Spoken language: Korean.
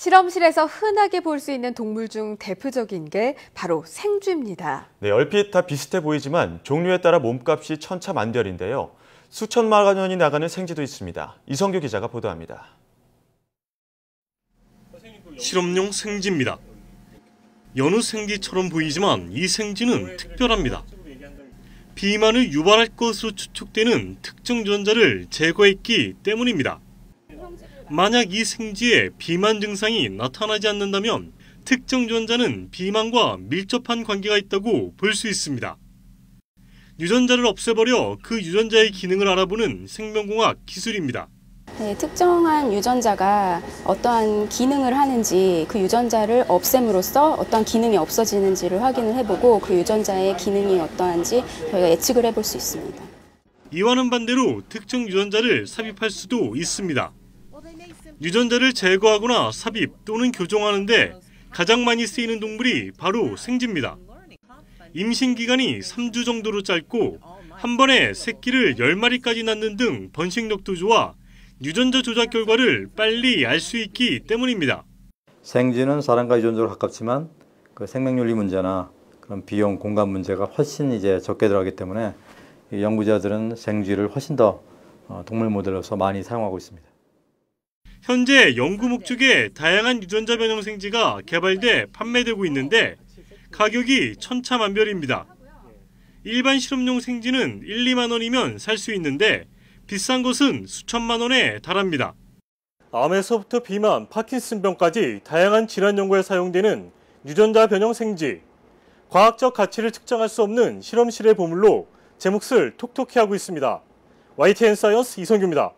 실험실에서 흔하게 볼 수 있는 동물 중 대표적인 게 바로 생쥐입니다. 네, 얼핏 다 비슷해 보이지만 종류에 따라 몸값이 천차만별인데요. 수천만 원이 나가는 생쥐도 있습니다. 이성규 기자가 보도합니다. 실험용 생쥐입니다. 여느 생쥐처럼 보이지만 이 생쥐는 특별합니다. 비만을 유발할 것으로 추측되는 특정 유전자를 제거했기 때문입니다. 만약 이 생쥐에 비만 증상이 나타나지 않는다면 특정 유전자는 비만과 밀접한 관계가 있다고 볼 수 있습니다. 유전자를 없애버려 그 유전자의 기능을 알아보는 생명공학 기술입니다. 네, 특정한 유전자가 어떠한 기능을 하는지 그 유전자를 없앰으로써 어떠한 기능이 없어지는지를 확인을 해보고 그 유전자의 기능이 어떠한지 저희가 예측을 해볼 수 있습니다. 이와는 반대로 특정 유전자를 삽입할 수도 있습니다. 유전자를 제거하거나 삽입 또는 교정하는데 가장 많이 쓰이는 동물이 바로 생쥐입니다. 임신 기간이 3주 정도로 짧고 한 번에 새끼를 10마리까지 낳는 등 번식력도 좋아 유전자 조작 결과를 빨리 알 수 있기 때문입니다. 생쥐는 사람과 유전적으로 가깝지만 그 생명윤리 문제나 그런 비용, 공간 문제가 훨씬 이제 적게 들어가기 때문에 연구자들은 생쥐를 훨씬 더 어, 동물 모델로서 많이 사용하고 있습니다. 현재 연구 목적의 다양한 유전자 변형 생쥐가 개발돼 판매되고 있는데 가격이 천차만별입니다. 일반 실험용 생쥐는 1, 2만 원이면 살 수 있는데 비싼 것은 수천만 원에 달합니다. 암에서부터 비만, 파킨슨병까지 다양한 질환 연구에 사용되는 유전자 변형 생쥐. 과학적 가치를 측정할 수 없는 실험실의 보물로 제 몫을 톡톡히 하고 있습니다. YTN 사이언스 이성규입니다.